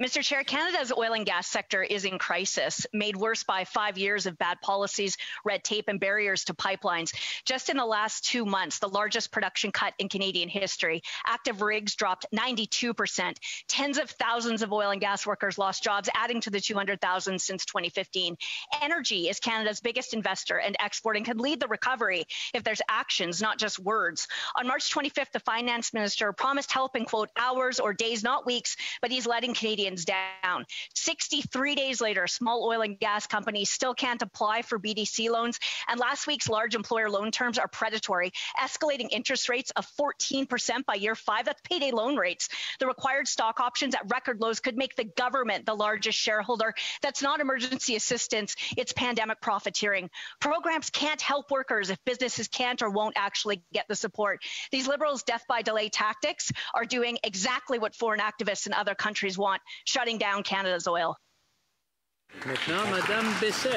Mr. Chair, Canada's oil and gas sector is in crisis, made worse by five years of bad policies, red tape, and barriers to pipelines. Just in the last two months, the largest production cut in Canadian history. Active rigs dropped 92%. Tens of thousands of oil and gas workers lost jobs, adding to the 200,000 since 2015. Energy is Canada's biggest investor and exporting can lead the recovery if there's actions, not just words. On March 25th, the finance minister promised help in quote hours or days, not weeks, but he's letting Canadians down. 63 days later, small oil and gas companies still can't apply for BDC loans. And last week's large employer loan terms are predatory, escalating interest rates of 14% by year five. That's payday loan rates. The required stock options at record lows could make the government the largest shareholder. That's not emergency assistance, it's pandemic profiteering. Programs can't help workers if businesses can't or won't actually get the support. These liberals' death by delay tactics are doing exactly what foreign activists in other countries want shutting down Canada's oil. Maintenant, Madame.